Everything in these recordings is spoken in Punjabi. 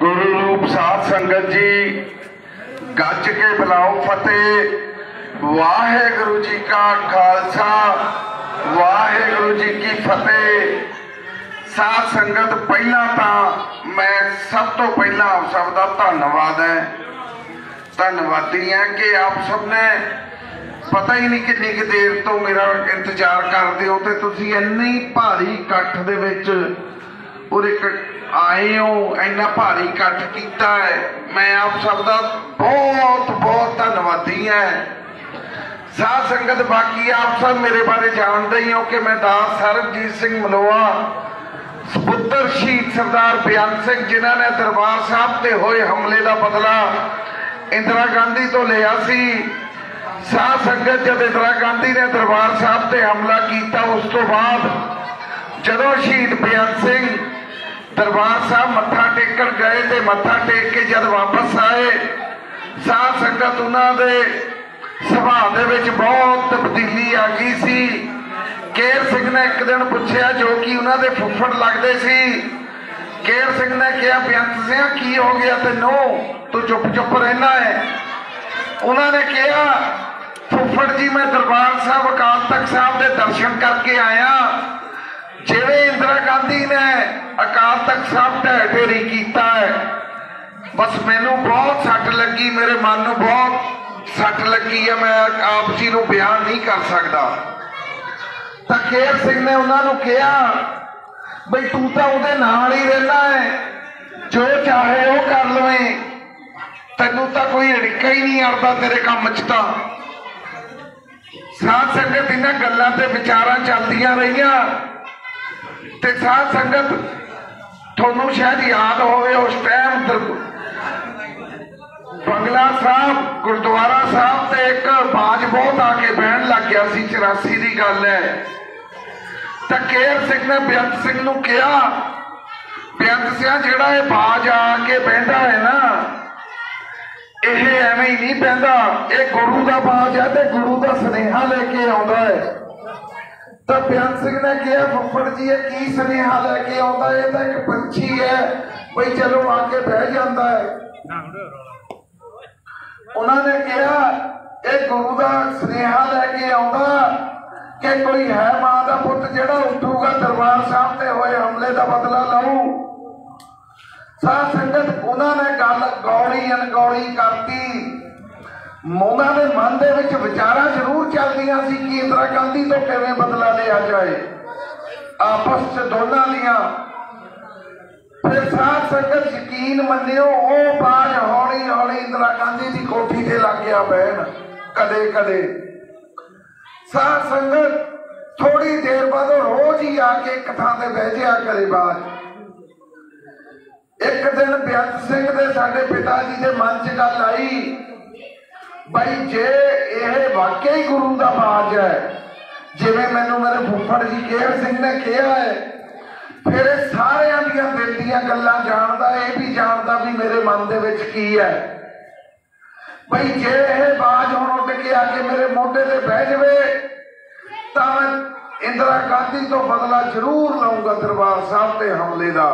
ਗੁਰੂ ਰੂਪ ਸਾਧ ਸੰਗਤ ਜੀ, ਗੱਜ ਕੇ ਬੁਲਾਓ ਫਤਿਹ। ਵਾਹਿਗੁਰੂ ਜੀ ਕਾ ਖਾਲਸਾ, ਵਾਹਿਗੁਰੂ ਜੀ ਕੀ ਫਤਿਹ। ਸਾਧ ਸੰਗਤ, ਪਹਿਲਾਂ ਤਾਂ ਮੈਂ ਸਭ ਤੋਂ ਪਹਿਲਾਂ ਆਪ ਸਭ ਦਾ ਧੰਨਵਾਦ ਹੈ। ਧੰਨਵਾਦੀ ਹਾਂ ਕਿ ਆਪ ਸਭ ਨੇ ਪਤਾ ਹੀ ਨਹੀਂ ਕਿੰਨੀ ਕੁ ਦੇਰ ਤੋਂ ਮੇਰਾ ਇੰਤਜ਼ਾਰ ਕਰਦੇ ਹੋ ਤੇ ਤੁਸੀਂ ਇੰਨੀ ਭਾਰੀ ਇਕੱਠ ਦੇ ਵਿੱਚ ਉਰੇ ਇੱਕ ਆਏ ਹੋ ਇੰਨਾ ਭਾਰੀ ਇਕੱਠ ਕੀਤਾ ਹੈ। ਮੈਂ ਆਪ ਸਭ ਦਾ ਬਹੁਤ ਬਹੁਤ ਧੰਨਵਾਦੀ ਹਾਂ। ਸਾਧ ਸੰਗਤ, ਬਾਕੀ ਆਪ ਸਭ ਮੇਰੇ ਬਾਰੇ ਜਾਣਦੇ ਹੀ ਹੋ ਕਿ ਮੈਂ ਦਾਸ ਸਰਬਜੀਤ ਸਿੰਘ ਮਲੋਆ ਸਪੁੱਤਰ ਸ਼ਹੀਦ ਸਰਦਾਰ ਬਿਆਨ ਸਿੰਘ, ਜਿਨ੍ਹਾਂ ਨੇ ਦਰਬਾਰ ਸਾਹਿਬ ਤੇ ਹੋਏ ਹਮਲੇ ਦਾ ਬਦਲਾ ਇੰਦਰਾ ਗਾਂਧੀ ਤੋਂ ਲਿਆ ਸੀ। ਸਾਧ ਸੰਗਤ, ਜਦ ਇੰਦਰਾ ਗਾਂਧੀ ਨੇ ਦਰਬਾਰ ਸਾਹਿਬ ਤੇ ਹਮਲਾ ਕੀਤਾ, ਉਸ ਤੋਂ ਬਾਅਦ ਜਦੋਂ ਸ਼ਹੀਦ ਬਿਆਨ ਸਿੰਘ ਦਰਬਾਰ ਸਾਹਿਬ ਮੱਥਾ ਟੇਕਣ ਗਏ ਤੇ ਮੱਥਾ ਟੇਕ ਕੇ ਜਦ ਵਾਪਸ ਆਏ, ਸਾਧ ਸੰਗਤ ਉਹਨਾਂ ਦੇ ਸੁਭਾਅ ਦੇ ਵਿੱਚ ਬਹੁਤ ਤਬਦੀਲੀ ਆ ਗਈ ਸੀ। ਕੇਰ ਸਿੰਘ ਨੇ ਇੱਕ ਦਿਨ ਪੁੱਛਿਆ ਜੋ ਕਿ ਉਹਨਾਂ ਦੇ ਫੁੱਫੜ ਲੱਗਦੇ ਸੀ। ਕੇਰ ਸਿੰਘ ਨੇ ਕਿਹਾ ਬੇਅੰਤ ਸਿੰਘ, ਕੀ ਹੋ ਗਿਆ ਤੈਨੂੰ? ਤੂੰ ਚੁੱਪ ਚੁੱਪ ਰਹਿਣਾ ਹੈ? ਉਹਨਾਂ ਨੇ ਕਿਹਾ, ਫੁੱਫੜ ਜੀ, ਮੈਂ ਦਰਬਾਰ ਸਾਹਿਬ ਅਕਾਲ ਤਖਤ ਸਾਹਿਬ ਦੇ ਦਰਸ਼ਨ ਕਰਕੇ ਆਇਆ। ਜਿਵੇਂ ਇੰਦਰਾ ਗਾਂਧੀ ਨੇ ਅਕਾਲ ਤਖਤ ਸਾਹਿਬ ਢਹਿ ਢੇਰੀ ਕੀਤਾ ਹੈ, ਬਸ ਮੈਨੂੰ ਬਹੁਤ ਸੱਟ ਲੱਗੀ, ਮੇਰੇ ਮਨ ਨੂੰ ਬਹੁਤ ਸੱਟ ਲੱਗੀ ਹੈ, ਮੈਂ ਆਪ ਜੀ ਨੂੰ ਬਿਆਨ ਨਹੀਂ ਕਰ ਸਕਦਾ। ਤਾਂ ਕੇਰ ਸਿੰਘ ਨੇ ਉਹਨਾਂ ਨੂੰ ਕਿਹਾ, ਬਈ ਤੂੰ ਤਾਂ ਉਹਦੇ ਨਾਲ ਹੀ ਰਹਿਣਾ ਹੈ, ਜੋ ਚਾਹੇ ਉਹ ਕਰ ਲਵੇਂ। ਤੈਨੂੰ ਤਾਂ ਕੋਈ ਅੜਿੱਕਾ ਹੀ ਨਹੀਂ ਅੜਦਾ ਤੇਰੇ ਕੰਮ 'ਚ ਤਾਂ। ਸਾਧ ਸੰਗਤ ਇਹਨਾਂ ਗੱਲਾਂ ਤੇ ਵਿਚਾਰਾਂ ਚੱਲਦੀਆਂ ਰਹੀਆਂ। ਤੇ ਸਾਧ ਸੰਗਤ ਤੁਹਾਨੂੰ ਸ਼ਾਇਦ ਯਾਦ ਹੋਵੇ ਉਸ ਟਾਈਮ ਬੰਗਲਾ ਸਾਹਿਬ, ਗੁਰਦੁਆਰਾ ਸਾਹਿਬ ਤੇ ਇੱਕ ਬਾਜ ਬਹੁਤ ਆ ਕੇ ਬਹਿਣ ਲੱਗ ਗਿਆ ਸੀ 84 ਦੀ ਗੱਲ ਹੈ। ਤਾਂ ਕੇਰ ਸਿੰਘ ਨੇ ਬੇਅੰਤ ਸਿੰਘ ਨੂੰ ਕਿਹਾ, ਬੇਅੰਤ ਸਿੰਘ ਜਿਹੜਾ ਇਹ ਬਾਜ ਆ ਕੇ ਬਹਿੰਦਾ ਹੈ ਨਾ, ਇਹ ਐਵੇਂ ਹੀ ਨਹੀਂ ਬਹਿੰਦਾ, ਇਹ ਗੁਰੂ ਦਾ ਬਾਜ ਹੈ ਤੇ ਗੁਰੂ ਦਾ ਸੁਨੇਹਾ ਲੈ ਕੇ ਆਉਂਦਾ ਹੈ। ਤਾਂ ਬਿਆਨ ਸਿੰਘ ਨੇ ਕਿਹਾ ਫੁੱਫੜ ਜੀ ਇਹ ਕੀ ਸੁਨੇਹਾ ਲੈ ਕੇ ਆਉਂਦਾ? ਇਹ ਤਾਂ ਇੱਕ ਪੰਛੀ ਹੈ। ਬਈ ਚਲੋ ਆ ਕੇ ਬਹਿ ਜਾਂਦਾ ਹੈ। ਉਹਨਾਂ ਨੇ ਕਿਹਾ ਇਹ ਗੁਰੂ ਦਾ ਸੁਨੇਹਾ ਲੈ ਕੇ ਆਉਂਦਾ ਕਿ ਕੋਈ ਹੈ ਮਾਂ ਦਾ ਪੁੱਤ ਜਿਹੜਾ ਉੱਠੂਗਾ ਦਰਬਾਰ ਸਾਹਿਬ ਤੇ ਹੋਏ ਹਮਲੇ ਦਾ ਬਦਲਾ ਲਊ। ਸਾਧ ਸੰਗਤ ਉਹਨਾਂ ਨੇ ਗੱਲ ਗੌੜੀ ਅਣਗੌੜੀ ਕਰਤੀ। ਉਹਨਾਂ ਦੇ ਮਨ ਦੇ ਵਿੱਚ ਵਿਚਾਰਾਂ ਜ਼ਰੂਰ ਚੱਲਦੀਆਂ ਸੀ ਕਿ ਇੰਦਰਾ ਗਾਂਧੀ ਤੋਂ ਕਿਵੇਂ ਬਦਲਾ ਲਿਆ ਜਾਏ। ਆਪਸ ਚ ਦੋਨਾਂ ਦੀਆਂ। ਫਿਰ ਸਾਧ ਸੰਗਤ ਯਕੀਨ ਮੰਨਿਓ, ਉਹ ਬਾਜ ਹੌਲੀ ਹੌਲੀ ਇੰਦਰਾ ਗਾਂਧੀ ਦੀ ਕੋਠੀ ਤੇ ਲੱਗ ਗਿਆ ਬਹਿਣ, ਕਦੇ ਕਦੇ। ਸਾਧ ਸੰਗਤ ਥੋੜੀ ਦੇਰ ਬਾਅਦ ਉਹ ਰੋਜ਼ ਹੀ ਆ ਕੇ ਇੱਕ ਥਾਂ ਤੇ ਬਹਿ ਜਿਆ ਕਰੇ ਬਾਜ। ਇੱਕ ਦਿਨ ਬਿਆਨ ਸਿੰਘ ਦੇ ਸਾਡੇ ਪਿਤਾ ਜੀ ਦੇ ਮਨ 'ਚ ਗੱਲ ਆਈ ਬਈ ਜੇ ਇਹ ਵਾਕਿਆ ਹੀ ਗੁਰੂ ਦਾ ਬਾਜ ਹੈ, ਜਿਵੇਂ ਮੈਨੂੰ ਮੇਰੇ ਫੁੱਫੜ ਜੀ ਕੇਰ ਸਿੰਘ ਨੇ ਕਿਹਾ ਹੈ, ਫਿਰ ਇਹ ਸਾਰਿਆਂ ਦੀਆਂ ਦਿਲ ਦੀਆਂ ਗੱਲਾਂ ਜਾਣਦਾ, ਇਹ ਵੀ ਜਾਣਦਾ ਵੀ ਮੇਰੇ ਮਨ ਦੇ ਵਿੱਚ ਕੀ ਹੈ। ਬਈ ਜੇ ਇਹ ਬਾਜ ਹੁਣ ਉੱਡ ਕੇ ਆ ਕੇ ਮੇਰੇ ਮੋਢੇ ਤੇ ਬਹਿ ਜਾਵੇ, ਤਾਂ ਮੈਂ ਇੰਦਰਾ ਗਾਂਧੀ ਤੋਂ ਬਦਲਾ ਜ਼ਰੂਰ ਲਵਾਂਗਾ ਦਰਬਾਰ ਸਾਹਿਬ ਤੇ ਹਮਲੇ ਦਾ।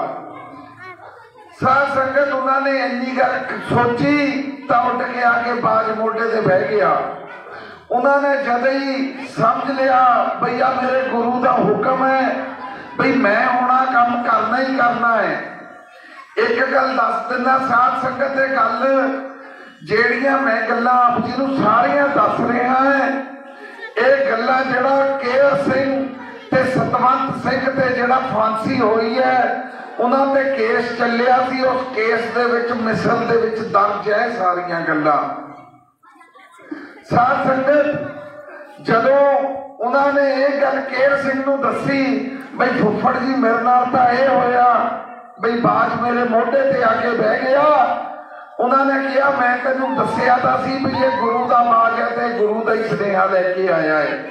ਸਾਧ ਸੰਗਤ ਉਹਨਾਂ ਨੇ ਇੰਨੀ ਗੱਲ ਸੋਚੀ ਤਾਂ ਉੱਡ ਕੇ ਆ ਕੇ ਬਾਜ ਮੋਢੇ ਤੇ ਬਹਿ ਗਿਆ। ਉਹਨਾਂ ਨੇ ਜਦ ਹੀ ਸਮਝ ਲਿਆ ਬਈ ਮੇਰੇ ਗੁਰੂ ਦਾ ਹੁਕਮ ਹੈ, ਬਈ ਮੈਂ ਹੋਣਾ ਕੰਮ ਕਰਨਾ ਹੀ ਕਰਨਾ ਹੈ। ਇੱਕ ਗੱਲ ਦੱਸ ਦਿੰਦਾ, ਸਾਧ ਸੰਗਤ ਇਹ ਗੱਲ ਜਿਹੜੀਆਂ ਮੈਂ ਗੱਲਾਂ ਆਪ ਜੀ ਨੂੰ ਸਾਰੀਆਂ ਦੱਸ ਰਿਹਾ ਹਾਂ, ਇਹ ਗੱਲਾਂ ਜਿਹੜਾ ਕੇਰ ਸਿੰਘ ਤੇ ਸਤਵੰਤ ਸਿੰਘ ਤੇ ਜਿਹੜਾ ਫਾਂਸੀ ਹੋਈ ਹੈ ਉਹਨਾਂ ਤੇ ਕੇਸ ਚੱਲਿਆ ਸੀ, ਉਸ ਕੇਸ ਦੇ ਵਿੱਚ, ਮਿਸਲ ਦੇ ਵਿੱਚ ਦਰਜ ਹੈ ਸਾਰੀਆਂ ਗੱਲਾਂ। ਸਾਧ ਸੰਗਤ, ਜਦੋਂ ਉਹਨਾਂ ਨੇ ਇਹ ਗੱਲ ਕੇਰ ਸਿੰਘ ਨੂੰ ਦੱਸੀ, ਬਈ ਫੁੱਫੜ ਜੀ, ਮੇਰੇ ਨਾਲ ਤਾਂ ਇਹ ਹੋਇਆ, ਬਈ ਬਾਜ ਮੇਰੇ ਮੋਢੇ ਤੇ ਆ ਕੇ ਬਹਿ ਗਿਆ। ਉਹਨਾਂ ਨੇ ਕਿਹਾ, ਮੈਂ ਤੈਨੂੰ ਦੱਸਿਆ ਤਾਂ ਸੀ ਵੀ ਇਹ ਗੁਰੂ ਦਾ ਬਾਜ ਹੈ ਤੇ ਗੁਰੂ ਦਾ ਹੀ ਸੁਨੇਹਾ ਲੈ ਕੇ ਆਇਆ ਹੈ।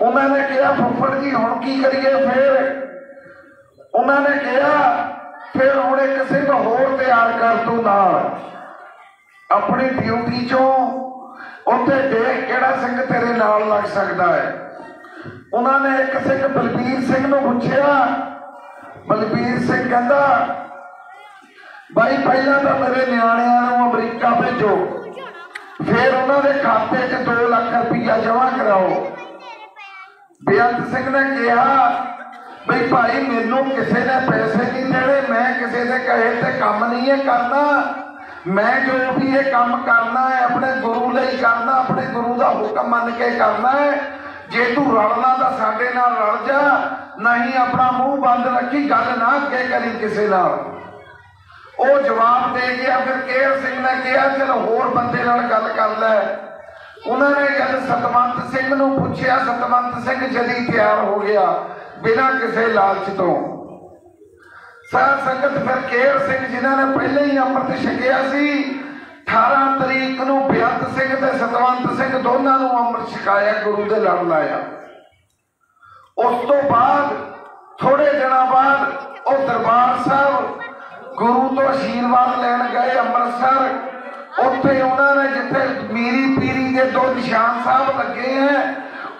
ਉਹਨਾਂ ਨੇ ਕਿਹਾ, ਫੁੱਫੜ ਜੀ, ਹੁਣ ਕੀ ਕਰੀਏ ਫੇਰ? ਉਹਨਾਂ ਨੇ ਕਿਹਾ, ਫਿਰ ਹੁਣ ਇੱਕ ਸਿੰਘ ਹੋਰ ਤਿਆਰ ਕਰ ਤੂੰ ਨਾਲ। ਆਪਣੀ ਡਿਊਟੀ ਚੋਂ ਉੱਥੇ ਦੇਖ ਕਿਹੜਾ ਸਿੰਘ ਤੇਰੇ ਨਾਲ ਲੱਗ ਸਕਦਾ ਹੈ। ਉਹਨਾਂ ਨੇ ਇੱਕ ਸਿੰਘ ਬਲਬੀਰ ਸਿੰਘ ਨੂੰ ਪੁੱਛਿਆ। ਬਲਬੀਰ ਸਿੰਘ ਕਹਿੰਦਾ, ਬਾਈ, ਪਹਿਲਾਂ ਤਾਂ ਮੇਰੇ ਨਿਆਣਿਆਂ ਨੂੰ ਅਮਰੀਕਾ ਭੇਜੋ। ਫਿਰ ਉਹਨਾਂ ਦੇ ਖਾਤੇ 'ਚ 2 ਲੱਖ ਰੁਪਈਆ ਜਮ੍ਹਾਂ ਕਰਾਓ। ਬੇਅੰਤ ਸਿੰਘ ਨੇ ਕਿਹਾ ਬਈ ਭਾਈ, ਮੈਨੂੰ ਕਿਸੇ ਨੇ ਪੈਸੇ ਨਹੀਂ ਦੇਣੇ, ਮੈਂ ਕਿਸੇ ਦੇ ਕਹੇ ਤੇ ਕੰਮ ਨਹੀਂ ਇਹ ਕਰਨਾ। ਮੈਂ ਜੋ ਵੀ ਇਹ ਕੰਮ ਕਰਨਾ ਹੈ, ਆਪਣੇ ਗੁਰੂ ਲਈ ਕਰਨਾ, ਆਪਣੇ ਗੁਰੂ ਦਾ ਹੁਕਮ ਮੰਨ ਕੇ ਕਰਨਾ ਹੈ। ਜੇ ਤੂੰ ਰਲਣਾ ਤਾਂ ਸਾਡੇ ਨਾਲ ਰਲ ਜਾ, ਨਹੀਂ ਆਪਣਾ ਮੂੰਹ ਬੰਦ ਰੱਖੀ, ਗੱਲ ਨਾ ਅੱਗੇ ਕਰੀ ਕਿਸੇ ਨਾਲ। ਉਹ ਜਵਾਬ ਦੇ ਗਿਆ, ਫਿਰ ਕੇਰ ਸਿੰਘ ਨੇ ਕਿਹਾ, ਚਲ ਹੋਰ ਬੰਦੇ ਨਾਲ ਗੱਲ ਕਰ ਲੈ। ਉਹਨਾਂ ਨੇ ਜਦ ਸਤਵੰਤ ਸਿੰਘ ਨੂੰ ਪੁੱਛਿਆ, ਸਤਵੰਤ ਸਿੰਘ ਜਦੀ ਤਿਆਰ ਹੋ ਗਿਆ ਬਿਨਾਂ ਕਿਸੇ ਲਾਲਚ ਤੋਂ। ਸਾਧ ਸੰਗਤ ਫਿਰ ਕੇਰ ਸਿੰਘ ਜਿਨ੍ਹਾਂ ਨੇ ਪਹਿਲੇ ਹੀ ਅੰਮ੍ਰਿਤ ਛਕਿਆ ਸੀ 18 ਤਰੀਕ ਨੂੰ ਬੇਅੰਤ ਸਿੰਘ ਤੇ ਸਤਵੰਤ ਸਿੰਘ ਦੋਨਾਂ ਨੂੰ ਅੰਮ੍ਰਿਤ ਛਕਾਇਆ, ਗੁਰੂ ਦੇ ਲੜ ਲਾਇਆ। ਉਸ ਤੋਂ ਬਾਅਦ ਥੋੜੇ ਦਿਨਾਂ ਬਾਅਦ ਉਹ ਦਰਬਾਰ ਸਾਹਿਬ ਗੁਰੂ ਤੋਂ ਆਸ਼ੀਰਵਾਦ ਲੈਣ ਗਏ ਅੰਮ੍ਰਿਤਸਰ। ਉੱਥੇ ਉਹਨਾਂ ਨੇ ਜਿੱਥੇ ਮੀਰੀ ਪੀਰੀ ਦੇ ਦੋ ਨਿਸ਼ਾਨ ਸਾਹਿਬ ਲੱਗੇ ਹੈ,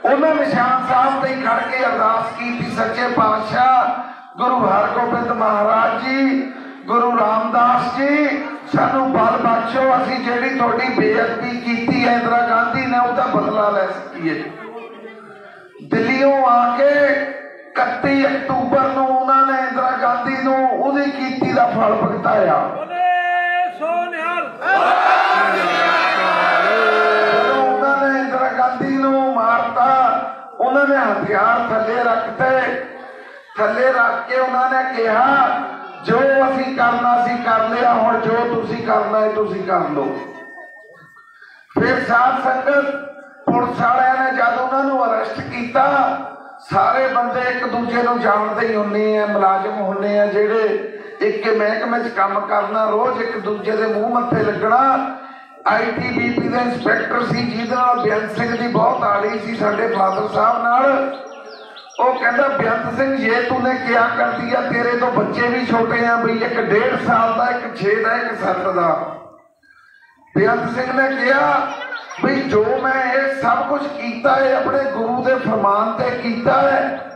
ਉਹਨਾਂ ਨਿਸ਼ਾਨ ਸਾਹਿਬ ਤੇ ਖੜ ਕੇ ਅਰਦਾਸ ਕੀਤੀ, ਸੱਚੇ ਪਾਤਸ਼ਾਹ, ਗੁਰੂ ਹਰਗੋਬਿੰਦ ਮਹਾਰਾਜ ਜੀ, ਗੁਰੂ ਰਾਮਦਾਸ ਜੀ, ਸਾਨੂੰ ਬਲ ਬਖਸ਼ੋ, ਅਸੀਂ ਜਿਹੜੀ ਤੁਹਾਡੀ ਬੇਅਦਬੀ ਕੀਤੀ ਹੈ ਇੰਦਰਾ ਗਾਂਧੀ ਨੇ, ਉਹਦਾ ਬਦਲਾ ਲੈ ਸਕੀਏ। ਦਿੱਲੀੋਂ ਆ ਕੇ 31 ਅਕਤੂਬਰ ਨੂੰ ਉਹਨਾਂ ਨੇ ਇੰਦਰਾ ਗਾਂਧੀ ਨੂੰ ਉਹਦੀ ਕੀਤੀ ਦਾ ਫਲ ਭੁਗਤਾਇਆ। ਉਹਨਾਂ ਨੇ ਹਥਿਆਰ ਥੱਲੇ ਰੱਖਤੇ ਥੱਲੇ ਰੱਖ ਕੇ ਉਹਨਾਂ ਨੇ ਕਿਹਾ, ਜੋ ਅਸੀਂ ਕਰਨਾ ਸੀ ਕਰ ਲਿਆ, ਹੁਣ ਜੋ ਤੁਸੀਂ ਕਰਨਾ ਹੈ ਤੁਸੀਂ ਕਰ ਲਓ। ਫਿਰ ਸਾਧ ਸੰਗਤ ਪੁਲਿਸ ਵਾਲਿਆਂ ਨੇ ਜਦ ਉਹਨਾਂ ਨੂੰ ਅਰੈਸਟ ਕੀਤਾ, ਸਾਰੇ ਬੰਦੇ ਇੱਕ ਦੂਜੇ ਨੂੰ ਜਾਣਦੇ ਹੀ ਹੁੰਨੇ ਆ, ਮੁਲਾਜ਼ਮ ਹੁੰਨੇ ਆ, ਜਿਹੜੇ ਇੱਕ ਮਹਿਕਮੇ 'ਚ ਕੰਮ ਕਰਨਾ, ਰੋਜ਼ ਇੱਕ ਦੂਜੇ ਦੇ ਮੂੰਹ ਮੱਥੇ ਲੱਗਣਾ ਆਈਟੀਬੀਪੀ ਦੇ ਇੰਸਪੈਕਟਰ ਸੀ, ਜਿਹਦੇ ਨਾਲ ਬੇਅੰਤ ਸਿੰਘ ਦੀ ਬਹੁਤ ਆੜੀ ਸੀ ਸਾਡੇ ਫਾਦਰ ਸਾਹਿਬ ਨਾਲ। ਉਹ ਕਹਿੰਦਾ ਬੇਅੰਤ ਸਿੰਘ ਇਹ ਤੂਨੇ ਕਿਹਾ ਕਰਦੀ ਆ, ਤੇਰੇ ਤੋਂ ਬੱਚੇ ਵੀ ਛੋਟੇ ਆ, ਬਈ ਇੱਕ ਡੇਢ ਸਾਲ ਦਾ, ਇੱਕ 6 ਦਾ, ਇੱਕ 7 ਦਾ। ਬੇਅੰਤ ਸਿੰਘ ਨੇ ਕਿਹਾ ਵੀ ਜੋ ਮੈਂ ਇਹ ਸਭ ਕੁਝ ਕੀਤਾ ਹੈ ਆਪਣੇ ਗੁਰੂ ਦੇ ਫਰਮਾਨ ਤੇ ਕੀਤਾ ਹੈ।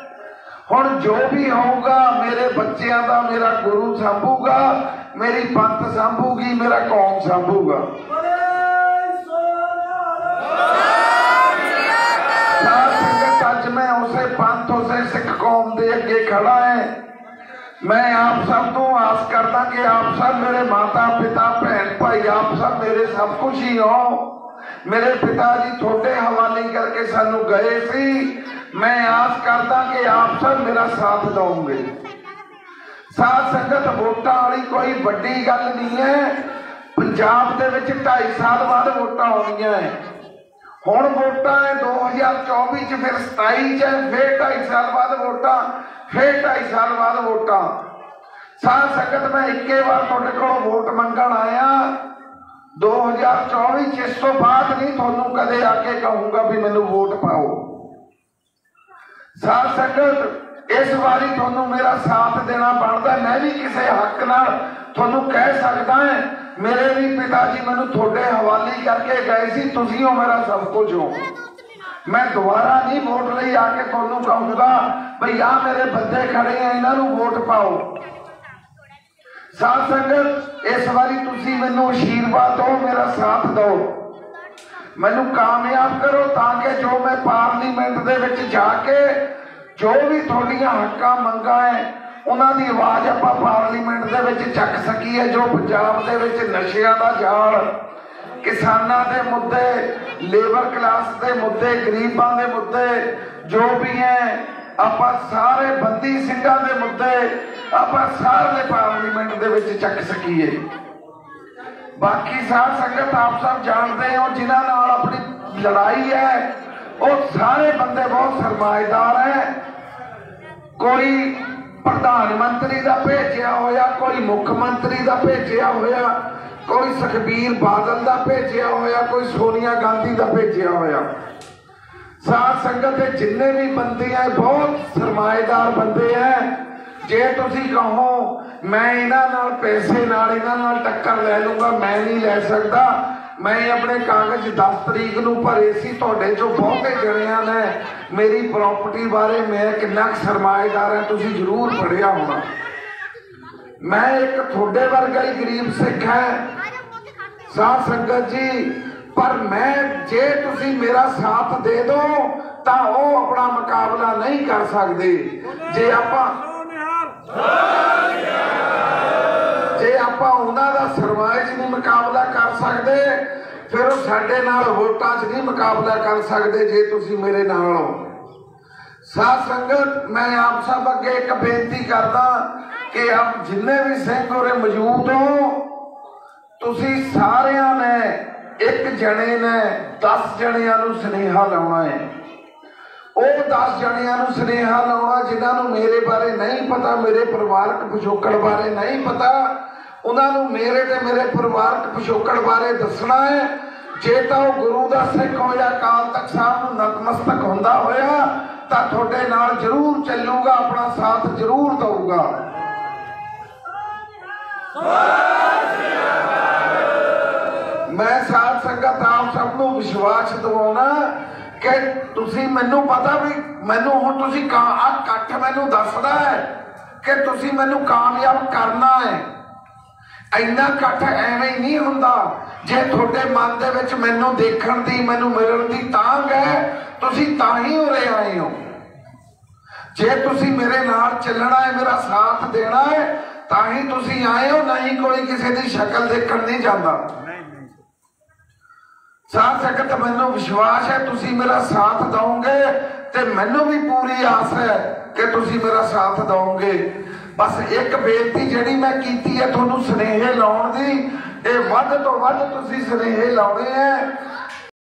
ਹੁਣ ਜੋ ਵੀ ਹੋਊਗਾ, ਮੇਰੇ ਬੱਚਿਆਂ ਦਾ, ਮੇਰਾ ਗੁਰੂ ਸੰਭੂਗਾ, ਮੇਰੀ ਪੰਥ ਸੰਭੂਗੀ, ਮੇਰਾ ਕੌਮ ਸੰਭੂਗਾ। ਨਿਹਾਲ ਸਾਧ ਸੰਗਤ ਅੱਜ ਮੈਂ ਉਸੇ ਪੰਥ ਉਸੇ ਸਿੱਖ ਕੌਮ ਦੇ ਅੱਗੇ ਖੜਾ ਹੈ ਮੈਂ ਆਪ ਸਭ ਤੋਂ ਆਸ ਕਰਦਾ ਕਿ ਆਪ ਸਭ ਮੇਰੇ ਮਾਤਾ ਪਿਤਾ ਭੈਣ ਭਾਈ ਆਪ ਸਭ ਮੇਰੇ ਸਭ ਕੁਝ ਹੀ ਹੋ ਮੇਰੇ ਪਿਤਾ ਜੀ ਤੁਹਾਡੇ ਹਵਾਲੇ ਕਰਕੇ ਸਾਨੂੰ ਗਏ ਸੀ ਮੈਂ ਆਸ ਕਰਦਾ ਕਿ ਆਪ ਸਭ ਮੇਰਾ ਸਾਥ ਦਵੋਗੇ ਸਾਧ ਸੰਗਤ ਵੋਟਾਂ ਵਾਲੀ ਕੋਈ ਵੱਡੀ ਗੱਲ ਨਹੀਂ ਹੈ ਪੰਜਾਬ ਦੇ ਵਿੱਚ 2.5 ਸਾਲ ਬਾਅਦ ਵੋਟਾਂ ਹੋਣੀਆਂ ਹੈ ਹੁਣ ਵੋਟਾਂ ਹੈ 2024 ਚ, ਫਿਰ 27 ਚ, ਫਿਰ 2.5 ਸਾਲ ਬਾਅਦ ਵੋਟਾਂ, ਫਿਰ 2.5 ਸਾਲ ਬਾਅਦ ਵੋਟਾਂ। ਸਾਧ ਸੰਗਤ, ਮੈਂ ਇੱਕੇ ਵਾਰ ਤੁਹਾਡੇ ਕੋਲ ਵੋਟ ਮੰਗਣ ਆਇਆ। 2024 ਚ, ਇਸ ਤੋਂ ਬਾਅਦ ਨਹੀਂ ਤੁਹਾਨੂੰ ਕਦੇ ਆ ਕੇ ਕਹੂੰਗਾ ਵੀ ਮੈਨੂੰ ਵੋਟ ਪਾਓ। ਸਾਧ ਸੰਗਤ, ਇਸ ਵਾਰੀ ਤੁਹਾਨੂੰ ਮੇਰਾ ਸਾਥ ਦੇਣਾ ਬਣਦਾ, ਮੈਂ ਵੀ ਕਿਸੇ ਹੱਕ ਨਾਲ ਤੁਹਾਨੂੰ ਕਹਿ ਸਕਦਾ ਹਾਂ, ਮੇਰੇ ਵੀ ਪਿਤਾ ਜੀ ਮੈਨੂੰ ਤੁਹਾਡੇ ਹਵਾਲੇ ਕਰਕੇ ਗਏ ਸੀ, ਤੁਸੀਂ ਹੋ ਮੇਰਾ ਸਭ ਕੁਝ ਹੋ। ਮੈਂ ਦੁਬਾਰਾ ਨਹੀਂ ਵੋਟ ਲਈ ਆ ਕੇ ਤੁਹਾਨੂੰ ਕਹੂੰਗਾ ਭਈ ਆ ਮੇਰੇ ਬੰਦੇ ਖੜੇ ਆ, ਇਹਨਾਂ ਨੂੰ ਵੋਟ ਪਾਓ। ਸਾਧ ਸੰਗਤ, ਇਸ ਵਾਰੀ ਤੁਸੀਂ ਮੈਨੂੰ ਆਸ਼ੀਰਵਾਦ ਦਿਓ, ਮੇਰਾ ਸਾਥ ਦਿਓ। ਮੈਨੂੰ ਕਾਮਯਾਬ ਕਰੋ ਤਾਂ ਕਿ ਜੋ ਮੈਂ ਪਾਰਲੀਮੈਂਟ ਦੇ ਵਿੱਚ ਜਾ ਕੇ ਜੋ ਵੀ ਤੁਹਾਡੀਆਂ ਹੱਕਾਂ ਮੰਗਾਂ ਹੈ ਉਹਨਾਂ ਦੀ ਆਵਾਜ਼ ਆਪਾਂ ਪਾਰਲੀਮੈਂਟ ਦੇ ਵਿੱਚ ਚੱਕ ਸਕੀਏ, ਜੋ ਪੰਜਾਬ ਦੇ ਵਿੱਚ ਨਸ਼ਿਆਂ ਦਾ ਜਾਲ ਕਿਸਾਨਾਂ ਦੇ ਮੁੱਦੇ ਲੇਬਰ ਕਲਾਸ ਦੇ ਮੁੱਦੇ, ਗਰੀਬਾਂ ਦੇ ਮੁੱਦੇ, ਜੋ ਵੀ ਹੈ, ਆਪਾਂ ਸਾਰੇ ਬੰਦੀ ਸਿੰਘਾਂ ਦੇ ਮੁੱਦੇ ਆਪਾਂ ਸਾਰੇ ਪਾਰਲੀਮੈਂਟ ਦੇ ਵਿੱਚ ਚੱਕ ਸਕੀਏ। ਬਾਕੀ ਸਾਰ ਸੰਗਤ ਆਪ ਸਭ ਜਾਣਦੇ ਹੋ, ਜਿਨ੍ਹਾਂ ਨਾਲ ਆਪਣੀ ਲੜਾਈ ਹੈ, ਉਹ ਸਾਰੇ ਬੰਦੇ ਬਹੁਤ ਸਰਮਾਏਦਾਰ ਹੈ। ਕੋਈ ਪ੍ਰਧਾਨ ਮੰਤਰੀ ਦਾ ਭੇਜਿਆ ਹੋਇਆ, ਕੋਈ ਮੁੱਖ ਮੰਤਰੀ ਦਾ ਭੇਜਿਆ ਹੋਇਆ, ਕੋਈ ਸੁਖਬੀਰ ਬਾਦਲ ਦਾ ਭੇਜਿਆ ਹੋਇਆ, ਕੋਈ ਸੋਨੀਆ ਗਾਂਧੀ ਦਾ ਭੇਜਿਆ ਹੋਇਆ। ਸਾਧ ਸੰਗਤ ਦੇ ਜਿੰਨੇ ਵੀ ਬੰਦੇ ਆ ਬਹੁਤ ਸਰਮਾਏਦਾਰ ਬੰਦੇ ਆ। ਜੇ ਤੁਸੀਂ ਕਹੋ, ਮੈਂ ਇਹਨਾਂ ਨਾਲ ਪੈਸੇ ਨਾਲ, ਇਹਨਾਂ ਨਾਲ ਟੱਕਰ ਲੈ ਲੂੰਗਾ, ਮੈਂ ਨਹੀਂ ਲੈ ਸਕਦਾ। ਮੈਂ ਆਪਣੇ ਕਾਗਜ਼ 10 ਤਰੀਕ ਨੂੰ ਭਰੇ ਸੀ, ਤੁਹਾਡੇ ਚੋਂ ਬਹੁਤੇ ਜਣਿਆਂ ਨੇ ਮੇਰੀ ਪ੍ਰਾਪਰਟੀ ਬਾਰੇ ਮੈਂ ਕਿੰਨਾ ਸਰਮਾਏਦਾਰ ਹਾਂ, ਤੁਸੀਂ ਜ਼ਰੂਰ ਪੜਿਆ ਹੋਣਾ। ਮੈਂ ਇੱਕ ਤੁਹਾਡੇ ਵਰਗਾ ਹੀ ਗਰੀਬ ਸਿੱਖ ਹੈ। ਸਾਧ ਸੰਗਤ ਜੀ, ਪਰ ਮੈਂ, ਜੇ ਤੁਸੀਂ ਮੇਰਾ ਸਾਥ ਦੇ ਦੋ, ਤਾਂ ਉਹ ਆਪਣਾ ਮੁਕਾਬਲਾ ਨਹੀਂ ਕਰ ਸਕਦੇ। ਜੇ ਆਪਾਂ ਸੋ ਆਪਾਂ ਉਹਨਾਂ ਦਾ ਸਰਮਾਏ 'ਚ ਨਹੀਂ ਮੁਕਾਬਲਾ ਕਰ ਸਕਦੇ, ਫਿਰ ਸਾਡੇ ਨਾਲ ਵੋਟਾਂ 'ਚ ਨਹੀਂ ਮੁਕਾਬਲਾ ਕਰ ਸਕਦੇ ਜੇ ਤੁਸੀਂ ਮੇਰੇ ਨਾਲ ਹੋ। ਸਾਧ ਸੰਗਤ, ਮੈਂ ਆਪ ਸਭ ਅੱਗੇ ਇੱਕ ਬੇਨਤੀ ਕਰਦਾ ਕਿ ਆਪ ਜਿੰਨੇ ਵੀ ਸਿੰਘ ਉਰੇ ਮੌਜੂਦ ਹੋ, ਤੁਸੀਂ ਸਾਰਿਆਂ ਨੇ ਇੱਕ ਜਣੇ ਨੇ 10 ਜਣਿਆਂ ਨੂੰ ਸੁਨੇਹਾ ਲਾਉਣਾ ਹੈ। ਉਹ 10 ਜਣਿਆਂ ਨੂੰ ਸੁਨੇਹਾ ਲਾਉਣਾ ਜਿਨ੍ਹਾਂ ਨੂੰ ਮੇਰੇ ਬਾਰੇ ਨਹੀਂ ਪਤਾ, ਮੇਰੇ ਪਰਿਵਾਰਕ ਪਿਛੋਕੜ ਬਾਰੇ ਨਹੀਂ ਪਤਾ ਉਹਨਾਂ ਨੂੰ ਮੇਰੇ ਤੇ ਮੇਰੇ ਪਰਿਵਾਰਕ ਪਿਛੋਕੜ ਬਾਰੇ ਦੱਸਣਾ ਹੈ। ਜੇ ਤਾਂ ਉਹ ਗੁਰੂ ਦਾ ਸਿੱਖ ਹੋਇਆ ਕਾਲ ਤੱਕ ਸਾਹਿਬ ਨੂੰ ਨਤਮਸਤਕ ਹੁੰਦਾ ਹੋਇਆ, ਤਾਂ ਤੁਹਾਡੇ ਨਾਲ ਜ਼ਰੂਰ ਚੱਲੂਗਾ, ਆਪਣਾ ਸਾਥ ਜ਼ਰੂਰ ਦਊਗਾ। ਮੈਂ ਸਾਥ ਸੰਗਤ ਆਪ ਸਭ ਨੂੰ ਵਿਸ਼ਵਾਸ ਦਿਵਾਉਣਾ ਕਿ ਤੁਸੀਂ ਮੈਨੂੰ ਪਤਾ ਵੀ ਮੈਨੂੰ ਹੁਣ ਤੁਸੀਂ ਆ ਇਕੱਠ ਮੈਨੂੰ ਦੱਸਦਾ ਹੈ ਕਿ ਤੁਸੀਂ ਮੈਨੂੰ ਕਾਮਯਾਬ ਕਰਨਾ ਹੈ। ਇੰਨਾ ਇਕੱਠ ਐਵੇਂ ਨਹੀਂ ਹੁੰਦਾ। ਜੇ ਤੁਹਾਡੇ ਮਨ ਦੇ ਵਿੱਚ ਮੈਨੂੰ ਦੇਖਣ ਦੀ ਮੈਨੂੰ ਮਿਲਣ ਦੀ ਤਾਂਗ ਹੈ ਤੁਸੀਂ ਤਾਂ ਹੀ ਉਰੇ ਆਏ ਹੋ। ਜੇ ਤੁਸੀਂ ਮੇਰੇ ਨਾਲ ਚੱਲਣਾ ਹੈ ਮੇਰਾ ਸਾਥ ਦੇਣਾ ਹੈ ਤਾਂ ਹੀ ਤੁਸੀਂ ਆਏ ਹੋ ਨਹੀਂ ਕੋਈ ਕਿਸੇ ਦੀ ਸ਼ਕਲ ਦੇਖਣ ਨਹੀਂ ਜਾਂਦਾ। ਸਾਥ ਸੰਗਤ ਮੈਨੂੰ ਵਿਸ਼ਵਾਸ ਹੈ ਤੁਸੀਂ ਮੇਰਾ ਸਾਥ ਦਵੋਗੇ ਤੇ ਮੈਨੂੰ ਵੀ ਪੂਰੀ ਆਸ ਹੈ ਕਿ ਤੁਸੀਂ ਮੇਰਾ ਸਾਥ ਦਵੋਗੇ। ਬਸ ਇੱਕ ਬੇਨਤੀ ਜਿਹੜੀ ਮੈਂ ਕੀਤੀ ਹੈ, ਤੁਹਾਨੂੰ ਸੁਨੇਹੇ ਲਾਉਣ ਦੀ, ਇਹ ਵੱਧ ਤੋਂ ਵੱਧ ਤੁਸੀਂ ਸੁਨੇਹੇ ਲਾਉਣੇ ਹੈ।